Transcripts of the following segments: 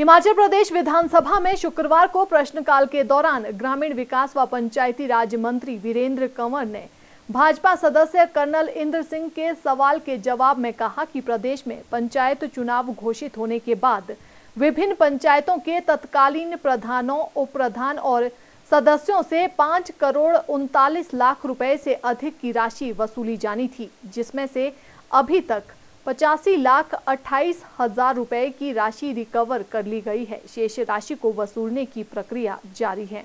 हिमाचल प्रदेश विधानसभा में शुक्रवार को प्रश्नकाल के दौरान ग्रामीण विकास व पंचायती राज मंत्री वीरेंद्र कंवर ने भाजपा सदस्य कर्नल इंद्र सिंह के सवाल के जवाब में कहा कि प्रदेश में पंचायत चुनाव घोषित होने के बाद विभिन्न पंचायतों के तत्कालीन प्रधानों उप प्रधान और सदस्यों से पाँच करोड़ उनतालीस लाख रुपए से अधिक की राशि वसूली जानी थी, जिसमें से अभी तक पचासी लाख अट्ठाईस हज़ार रुपए की राशि रिकवर कर ली गई है। शेष राशि को वसूलने की प्रक्रिया जारी है।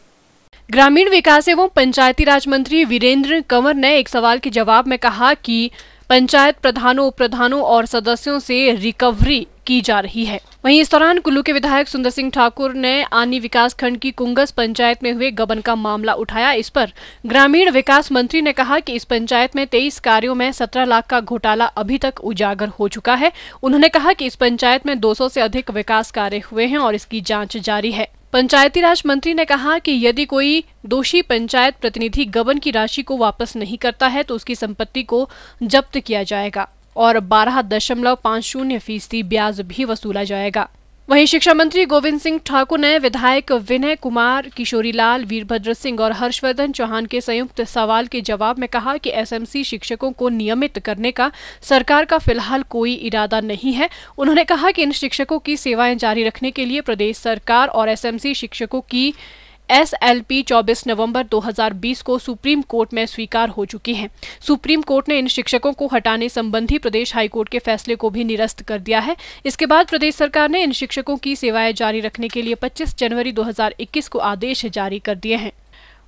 ग्रामीण विकास एवं पंचायती राज मंत्री वीरेंद्र कंवर ने एक सवाल के जवाब में कहा कि पंचायत प्रधानों उप प्रधानों और सदस्यों से रिकवरी की जा रही है। वहीं इस दौरान कुल्लू के विधायक सुंदर सिंह ठाकुर ने आनी विकास खंड की कुंगस पंचायत में हुए गबन का मामला उठाया। इस पर ग्रामीण विकास मंत्री ने कहा कि इस पंचायत में तेईस कार्यों में सत्रह लाख का घोटाला अभी तक उजागर हो चुका है। उन्होंने कहा कि इस पंचायत में 200 से अधिक विकास कार्य हुए हैं और इसकी जाँच जारी है। पंचायती राज मंत्री ने कहा कि यदि कोई दोषी पंचायत प्रतिनिधि गबन की राशि को वापस नहीं करता है तो उसकी संपत्ति को जब्त किया जाएगा। और बारह दशमलव पाँच शून्य फ़ीसदी ब्याज भी वसूला जाएगा। वहीं शिक्षा मंत्री गोविंद सिंह ठाकुर ने विधायक विनय कुमार, किशोरीलाल, वीरभद्र सिंह और हर्षवर्धन चौहान के संयुक्त सवाल के जवाब में कहा कि एसएमसी शिक्षकों को नियमित करने का सरकार का फ़िलहाल कोई इरादा नहीं है। उन्होंने कहा कि इन शिक्षकों की सेवाएँ जारी रखने के लिए प्रदेश सरकार और एसएमसी शिक्षकों की एसएलपी 24 नवंबर 2020 को सुप्रीम कोर्ट में स्वीकार हो चुकी है। सुप्रीम कोर्ट ने इन शिक्षकों को हटाने संबंधी प्रदेश हाईकोर्ट के फैसले को भी निरस्त कर दिया है। इसके बाद प्रदेश सरकार ने इन शिक्षकों की सेवाएँ जारी रखने के लिए 25 जनवरी 2021 को आदेश जारी कर दिए हैं।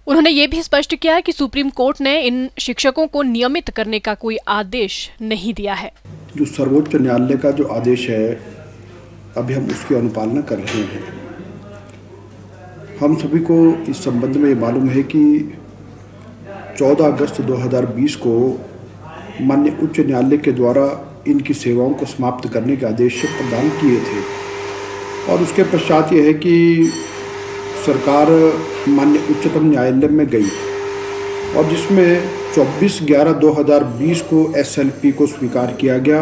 उन्होंने ये भी स्पष्ट किया कि सुप्रीम कोर्ट ने इन शिक्षकों को नियमित करने का कोई आदेश नहीं दिया है। जो सर्वोच्च न्यायालय का जो आदेश है, अभी हम उसकी अनुपालना कर रहे हैं। हम सभी को इस संबंध में मालूम है कि 14 अगस्त 2020 को मान्य उच्च न्यायालय के द्वारा इनकी सेवाओं को समाप्त करने के आदेश प्रदान किए थे। और उसके पश्चात ये है कि सरकार मान्य उच्चतम न्यायालय में गई और जिसमें 24 ग्यारह 2020 को एसएलपी को स्वीकार किया गया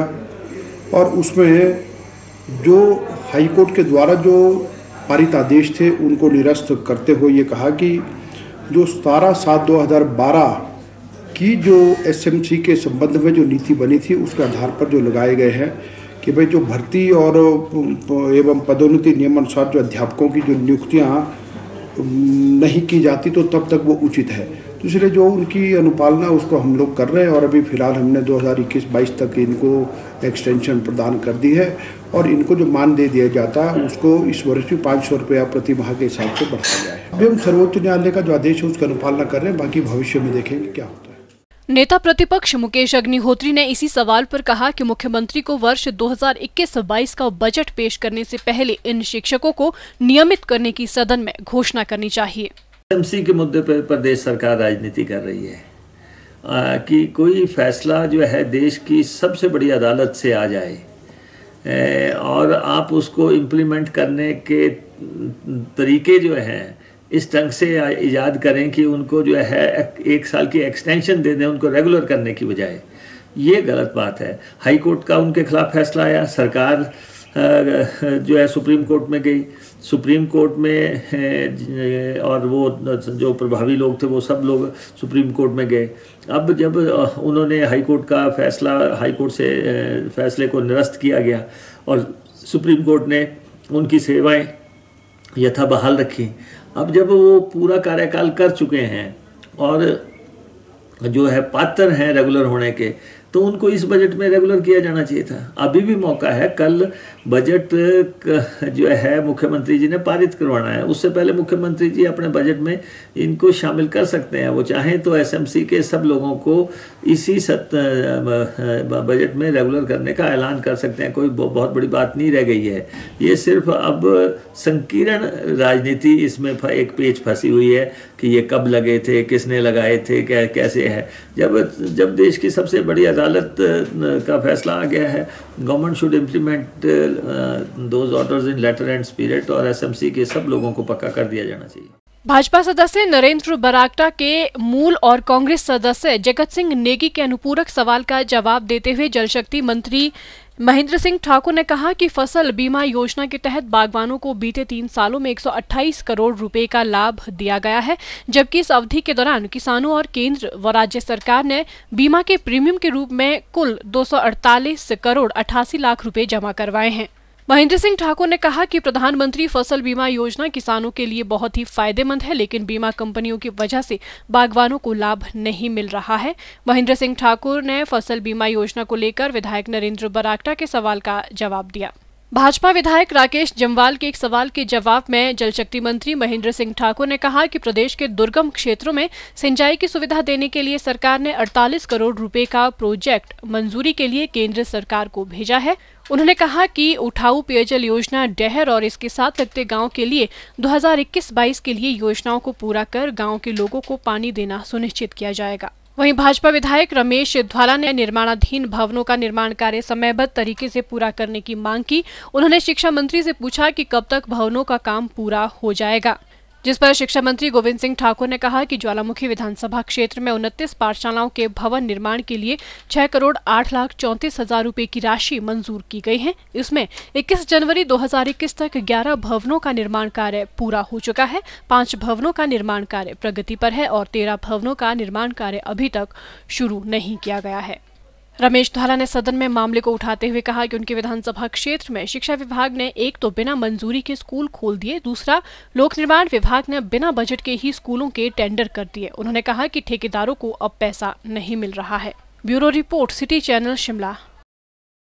और उसमें जो हाईकोर्ट के द्वारा जो पारित आदेश थे, उनको निरस्त करते हुए ये कहा कि जो सतारह सात दो हज़ार बारह की जो एसएमसी के संबंध में जो नीति बनी थी, उसके आधार पर जो लगाए गए हैं कि भाई जो भर्ती और, एवं पदोन्नति नियमानुसार जो अध्यापकों की जो नियुक्तियाँ नहीं की जाती तो तब तक वो उचित है। तो इसलिए जो उनकी अनुपालना उसको हम लोग कर रहे हैं और अभी फ़िलहाल हमने 2021-22 तक इनको एक्सटेंशन प्रदान कर दी है और इनको जो मान दे दिया जाता है, उसको इस वर्ष भी पाँच सौ रुपया प्रति माह के हिसाब से बढ़ाया गया है अभी हम सर्वोच्च न्यायालय का जो आदेश है, उसकी अनुपालना कर रहे हैं, बाकी भविष्य में देखेंगे क्या होता है। नेता प्रतिपक्ष मुकेश अग्निहोत्री ने इसी सवाल पर कहा कि मुख्यमंत्री को वर्ष 2021-22 का बजट पेश करने से पहले इन शिक्षकों को नियमित करने की सदन में घोषणा करनी चाहिए। एमसी के मुद्दे पर प्रदेश सरकार राजनीति कर रही है। आ, कि कोई फैसला जो है देश की सबसे बड़ी अदालत से आ जाए ए, और आप उसको इम्प्लीमेंट करने के तरीके जो हैं इस ढंग से ईजाद करें कि उनको जो है एक साल की एक्सटेंशन दे दें उनको रेगुलर करने की बजाय। ये गलत बात है। हाई कोर्ट का उनके खिलाफ फैसला आया सरकार जो है सुप्रीम कोर्ट में गई। सुप्रीम कोर्ट में और वो जो प्रभावी लोग थे, वो सब लोग सुप्रीम कोर्ट में गए। अब जब उन्होंने हाई कोर्ट का फैसला, हाई कोर्ट से फैसले को निरस्त किया गया और सुप्रीम कोर्ट ने उनकी सेवाएँ यथा बहाल रखी। अब जब वो पूरा कार्यकाल कर चुके हैं और जो है पात्र हैं रेगुलर होने के तो उनको इस बजट में रेगुलर किया जाना चाहिए था। अभी भी मौका है, कल बजट जो है, मुख्यमंत्री जी ने पारित करवाना है। उससे पहले मुख्यमंत्री जी अपने बजट में इनको शामिल कर सकते हैं। वो चाहें तो एसएमसी के सब लोगों को इसी सत बजट में रेगुलर करने का ऐलान कर सकते हैं। कोई बहुत बड़ी बात नहीं रह गई है। ये सिर्फ़ अब संकीर्ण राजनीति इसमें एक पेज फंसी हुई है कि ये कब लगे थे, किसने लगाए थे क्या कैसे है। जब जब देश की सबसे बड़ी अदालत का फैसला आ गया है। Government should implement those orders in letter and spirit और एसएमसी के सब लोगों को पक्का कर दिया जाना चाहिए। भाजपा सदस्य नरेंद्र बरागटा के मूल और कांग्रेस सदस्य जगत सिंह नेगी के अनुपूरक सवाल का जवाब देते हुए जल शक्ति मंत्री महेंद्र सिंह ठाकुर ने कहा कि फ़सल बीमा योजना के तहत बागवानों को बीते तीन सालों में 128 करोड़ रुपए का लाभ दिया गया है, जबकि इस अवधि के दौरान किसानों और केंद्र व राज्य सरकार ने बीमा के प्रीमियम के रूप में कुल 248 करोड़ अठासी लाख रुपए जमा करवाए हैं। महेंद्र सिंह ठाकुर ने कहा कि प्रधानमंत्री फ़सल बीमा योजना किसानों के लिए बहुत ही फ़ायदेमंद है, लेकिन बीमा कंपनियों की वजह से बागवानों को लाभ नहीं मिल रहा है। महेंद्र सिंह ठाकुर ने फ़सल बीमा योजना को लेकर विधायक नरेंद्र बरागटा के सवाल का जवाब दिया। भाजपा विधायक राकेश जमवाल के एक सवाल के जवाब में जल शक्ति मंत्री महेंद्र सिंह ठाकुर ने कहा कि प्रदेश के दुर्गम क्षेत्रों में सिंचाई की सुविधा देने के लिए सरकार ने 48 करोड़ रुपए का प्रोजेक्ट मंजूरी के लिए केंद्र सरकार को भेजा है। उन्होंने कहा कि उठाऊ पेयजल योजना डहर और इसके साथ लगते गाँव के लिए 2021-22 के लिए योजनाओं को पूरा कर गाँव के लोगों को पानी देना सुनिश्चित किया जाएगा। वहीं भाजपा विधायक रमेश ध्वाला ने निर्माणाधीन भवनों का निर्माण कार्य समयबद्ध तरीके से पूरा करने की मांग की। उन्होंने शिक्षा मंत्री से पूछा कि कब तक भवनों का काम पूरा हो जाएगा। जिस पर शिक्षा मंत्री गोविंद सिंह ठाकुर ने कहा कि ज्वालामुखी विधानसभा क्षेत्र में उनतीस पाठशालाओं के भवन निर्माण के लिए छह करोड़ आठ लाख चौंतीस हज़ार रूपए की राशि मंजूर की गई है। इसमें 21 जनवरी 2021 तक 11 भवनों का निर्माण कार्य पूरा हो चुका है। पाँच भवनों का निर्माण कार्य प्रगति पर है और तेरह भवनों का निर्माण कार्य अभी तक शुरू नहीं किया गया है। रमेश धाला ने सदन में मामले को उठाते हुए कहा कि उनके विधानसभा क्षेत्र में शिक्षा विभाग ने एक तो बिना मंजूरी के स्कूल खोल दिए, दूसरा, लोक निर्माण विभाग ने बिना बजट के ही स्कूलों के टेंडर कर दिए। उन्होंने कहा कि ठेकेदारों को अब पैसा नहीं मिल रहा है। Bureau report, city channel Shimla.